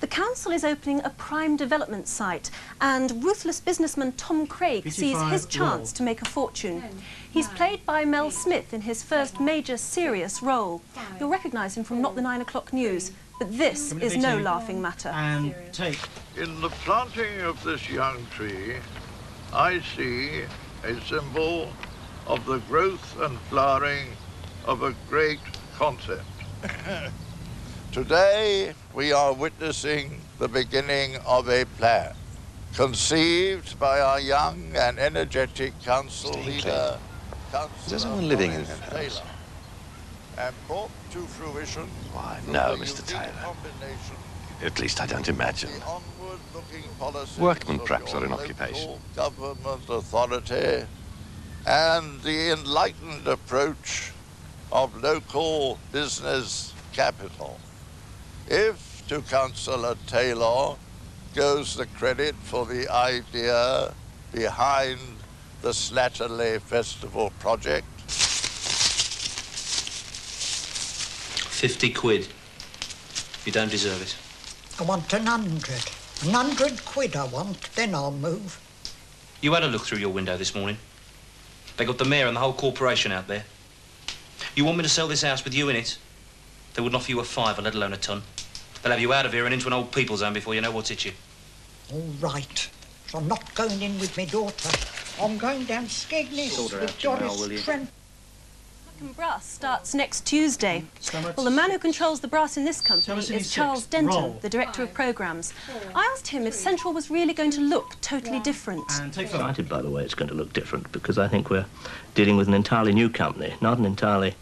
The council is opening a prime development site, and ruthless businessman Tom Craig sees his chance to make a fortune. He's played by Mel Smith in his first major serious role. You'll recognise him from Not the Nine O'Clock News, but this Give me the is no laughing matter. And take. In the planting of this young tree, I see a symbol of the growth and flowering of a great concept. Today, we are witnessing the beginning of a plan conceived by our young and energetic council leader, Is there someone living in that Taylor, house? and brought to fruition Why, no, Mr. Taylor. At least I don't imagine. Workmen perhaps are in occupation. Government authority and the enlightened approach of local business capital. If to Councillor Taylor goes the credit for the idea behind the Slatterley Festival project, 50 quid. You don't deserve it. I want an hundred. An hundred quid I want, then I'll move. You had a look through your window this morning. They got the mayor and the whole corporation out there. You want me to sell this house with you in it? They wouldn't offer you a fiver, let alone a ton. They'll have you out of here and into an old people's home before you know what's hit you. All right. So I'm not going in with my daughter. I'm going down Skegness Sort her with out, Jamal, Doris will you? Trent. Muck and Brass starts next Tuesday. Well, the man who controls the brass in this company is. Charles Denton, Roll. the director of programmes. I asked him if Central was really going to look totally different. And take five. excited by the way it's going to look different because I think we're dealing with an entirely new company, not an entirely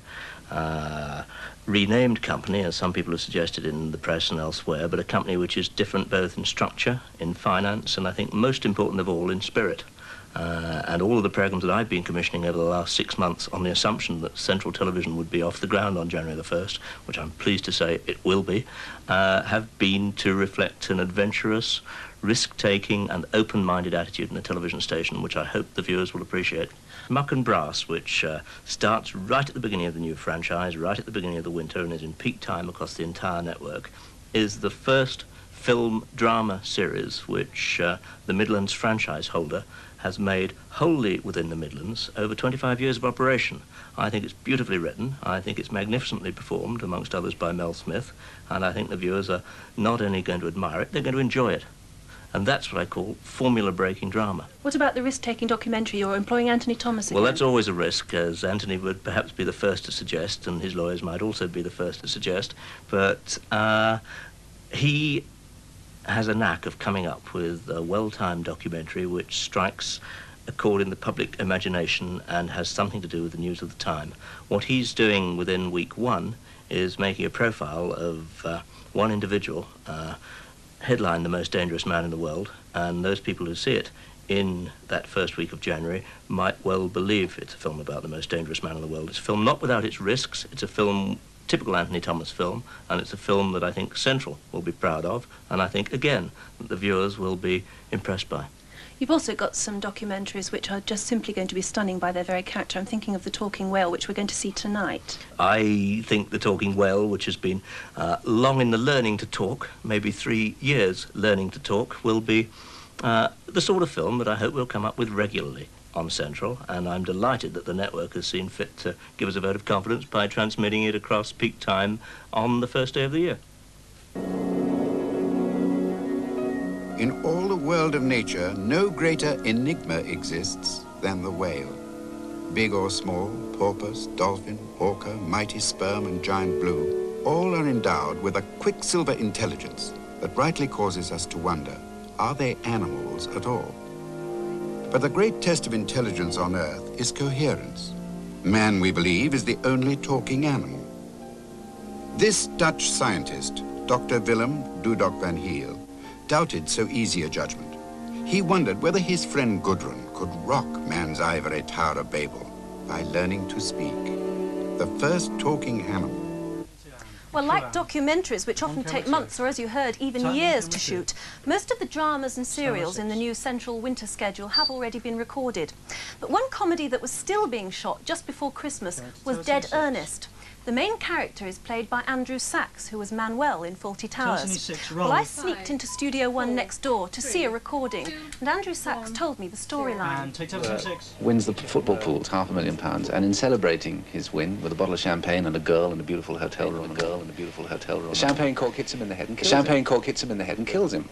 uh, renamed company, as some people have suggested in the press and elsewhere, but a company which is different both in structure, in finance, and I think most important of all, in spirit. Uh, and all of the programs that I've been commissioning over the last six months on the assumption that Central Television would be off the ground on January the 1st, which I'm pleased to say it will be, uh, have been to reflect an adventurous, risk-taking and open-minded attitude in a television station, which I hope the viewers will appreciate. Muck and Brass, which uh, starts right at the beginning of the new franchise, right at the beginning of the winter, and is in peak time across the entire network, is the first film drama series which uh, the Midlands franchise holder has made wholly within the Midlands over 25 years of operation. I think it's beautifully written. I think it's magnificently performed, amongst others by Mel Smith, and I think the viewers are not only going to admire it, they're going to enjoy it. And that's what I call formula-breaking drama. What about the risk-taking documentary? You're employing Anthony Thomas again. Well, that's always a risk, as Anthony would perhaps be the first to suggest, and his lawyers might also be the first to suggest. But uh, he has a knack of coming up with a well-timed documentary which strikes a chord in the public imagination and has something to do with the news of the time. What he's doing within week one is making a profile of uh, one individual, uh, headline the most dangerous man in the world, and those people who see it in that first week of January might well believe it's a film about the most dangerous man in the world. It's a film not without its risks. It's a film, typical Anthony Thomas film, and it's a film that I think Central will be proud of, and I think, again, that the viewers will be impressed by. You've also got some documentaries which are just simply going to be stunning by their very character. I'm thinking of The Talking Whale, which we're going to see tonight. I think The Talking Whale, which has been uh, long in the learning to talk, maybe three years learning to talk, will be uh, the sort of film that I hope we'll come up with regularly on Central, and I'm delighted that the network has seen fit to give us a vote of confidence by transmitting it across peak time on the first day of the year. In all the world of nature, no greater enigma exists than the whale. Big or small, porpoise, dolphin, orca, mighty sperm, and giant blue, all are endowed with a quicksilver intelligence that rightly causes us to wonder, are they animals at all? But the great test of intelligence on Earth is coherence. Man, we believe, is the only talking animal. This Dutch scientist, Dr. Willem Dudok van Heel, doubted so easy a judgment. He wondered whether his friend Gudrun could rock man's ivory tower of Babel by learning to speak. The first talking animal. Well, like documentaries, which often take months or, as you heard, even years to shoot, most of the dramas and serials in the new Central Winter schedule have already been recorded. But one comedy that was still being shot just before Christmas was Dead Earnest. The main character is played by Andrew Sachs, who was Manuel in Fawlty Towers. 76, Well, I sneaked into Studio One next door to see a recording, and Andrew Sachs told me the storyline. And take 76. wins the football pools half a million pounds, and in celebrating his win with a bottle of champagne and a girl in a beautiful hotel room, a girl in a beautiful hotel room, the champagne cork hits him in the head and kills champagne him. cork hits him in the head and kills him,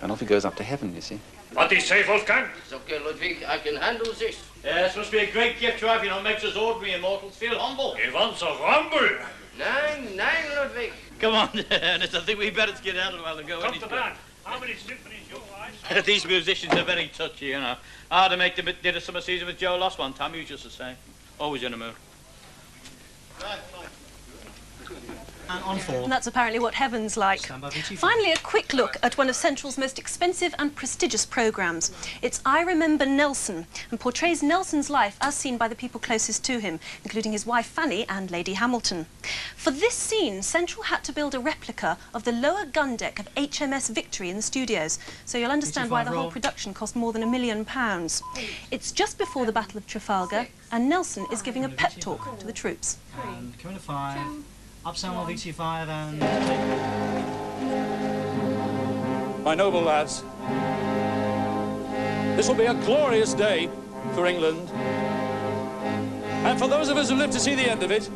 and off he goes up to heaven. You see. What do you say, Wolfgang? It's okay, Ludwig. I can handle this. Yes, must be a great gift to have, you know, makes us ordinary immortals feel humble. He wants a rumble. Nine, nine, Ludwig. Come on, Ernest, I think we better get out of while the go Come any to further. that. How many symphonies you write? These musicians are very touchy, you know. I had to make them did a summer season with Joe Loss one time. He was just the same. Always in a mood. And on four. And that's apparently what heaven's like. Stand by VT4. Finally, a quick look at one of Central's most expensive and prestigious programmes. It's I Remember Nelson and portrays Nelson's life as seen by the people closest to him, including his wife Fanny and Lady Hamilton. For this scene, Central had to build a replica of the lower gun deck of HMS Victory in the studios, so you'll understand why the whole production cost more than a million pounds. It's just before the Battle of Trafalgar, and Nelson is giving a pep talk to the troops. And coming to five. Up sound on VT5 and. My noble lads, this will be a glorious day for England. And for those of us who live to see the end of it,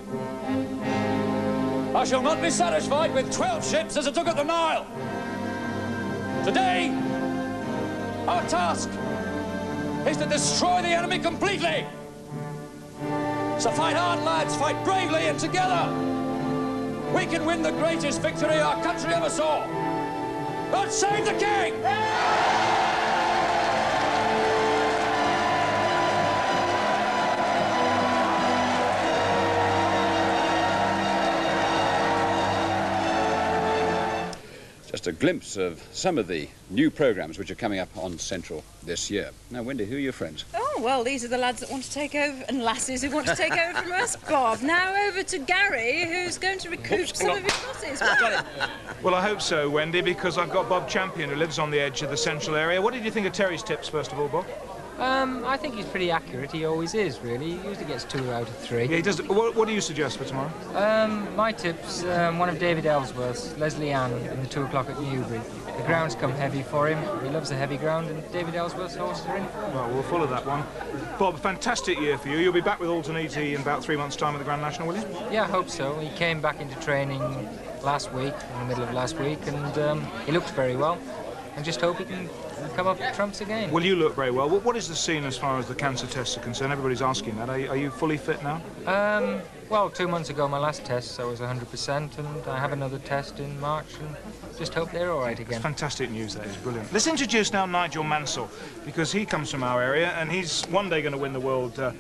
I shall not be satisfied with 12 ships as I took at the Nile. Today, our task is to destroy the enemy completely. So fight hard, lads, fight bravely, and together we can win the greatest victory our country ever saw. God save the King! Just a glimpse of some of the new programmes which are coming up on Central this year. Now, Wendy, who are your friends? Oh, well, these are the lads that want to take over, and lasses who want to take over from us, Bob. Now over to Gary, who's going to recoup some of his losses. Well, Well, I hope so, Wendy, because I've got Bob Champion who lives on the edge of the central area. What did you think of Terry's tips, first of all, Bob? Um, I think he's pretty accurate. He always is, really. He usually gets two out of three. Yeah, he does. What, what do you suggest for tomorrow? Um, my tips, um, one of David Elsworth's, Leslie Ann, in the two o'clock at Newbury. The ground's come heavy for him. He loves the heavy ground, and David Elsworth's horses are in form. Well, we'll follow that one. Bob, fantastic year for you. You'll be back with Aldaniti in about three months' time at the Grand National, will you? Yeah, I hope so. He came back into training last week, in the middle of last week, and um, he looked very well. I just hope he can come up trumps again. Well, you look very well. What, what is the scene as far as the cancer tests are concerned? Everybody's asking that. Are, you- are you fully fit now? Um, well, two months ago, my last test, I was 100%, and I have another test in March, and just hope they're all right It's again. fantastic news, that is brilliant. Let's introduce now Nigel Mansell, because he comes from our area and he's one day going to win the World uh,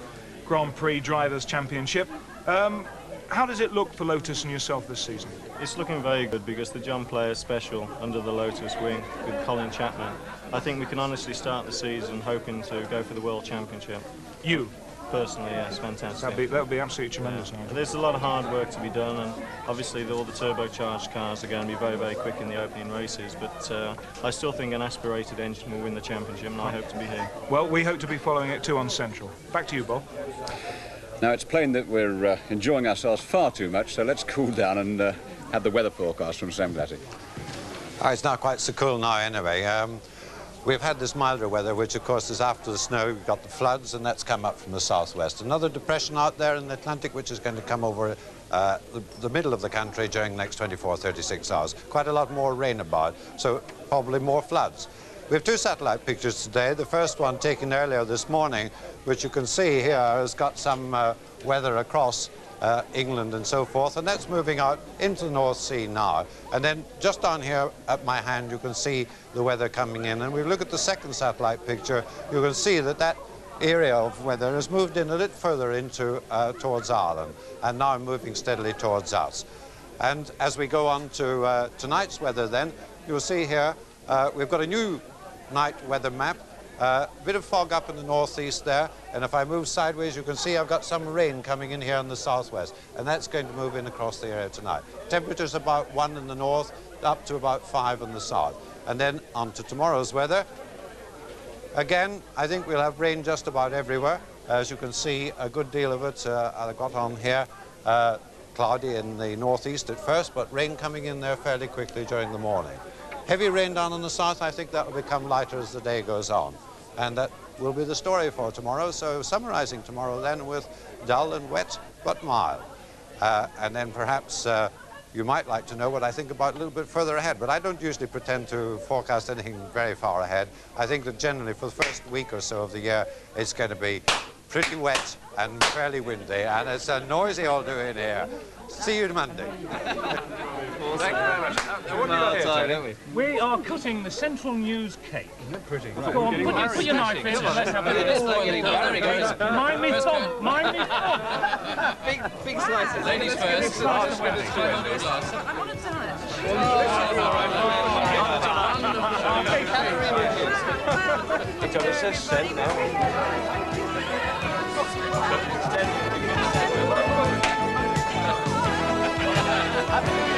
Grand Prix Drivers' Championship. Um, how does it look for Lotus and yourself this season? It's looking very good because the John Player Special under the Lotus wing with Colin Chapman. I think we can honestly start the season hoping to go for the World Championship. You? Personally, yes, fantastic. That'd be, that would be absolutely tremendous. Nigel. There's a lot of hard work to be done, and obviously the, all the turbocharged cars are going to be very, very quick in the opening races. But uh, I still think an aspirated engine will win the championship, and I hope to be here. Well, we hope to be following it too on Central. Back to you, Bob. Now, it's plain that we're uh, enjoying ourselves far too much, so let's cool down and uh, have the weather forecast from Sam Glatty. Oh, it's not quite so cool now anyway. Um, we've had this milder weather, which of course is after the snow, we've got the floods, and that's come up from the southwest. Another depression out there in the Atlantic, which is going to come over uh, the, the, middle of the country during the next 24, 36 hours. Quite a lot more rain about, so probably more floods. We have two satellite pictures today. The first one taken earlier this morning, which you can see here has got some uh, weather across uh, England and so forth, and that's moving out into the North Sea now. And then just down here at my hand, you can see the weather coming in. And we look at the second satellite picture, you can see that that area of weather has moved in a little further into uh, towards Ireland and now moving steadily towards us. And as we go on to uh, tonight's weather then, you'll see here uh, we've got a new night weather map. A uh, bit of fog up in the northeast there, and if I move sideways, you can see I've got some rain coming in here in the southwest, and that's going to move in across the area tonight. Temperatures about one in the north, up to about five in the south. And then on to tomorrow's weather. Again, I think we'll have rain just about everywhere. As you can see, a good deal of it uh, I got on here. Uh, cloudy in the northeast at first, but rain coming in there fairly quickly during the morning. Heavy rain down in the south, I think that will become lighter as the day goes on. And that will be the story for tomorrow. So summarizing tomorrow then with dull and wet, but mild. Uh, and then perhaps uh, you might like to know what I think about a little bit further ahead, but I don't usually pretend to forecast anything very far ahead. I think that generally for the first week or so of the year, it's going to be pretty wet and fairly windy, and it's a noisy old doing here. See you Monday. Thank you very much. what have you got here, We are cutting the Central News cake. Isn't it pretty? Right. Go on, put, your, put your knife in let's have a look. Mind me, Tom. Mind me, Tom. big, big slices. Ladies first. I'm on a diet. It says scent now. Aduh!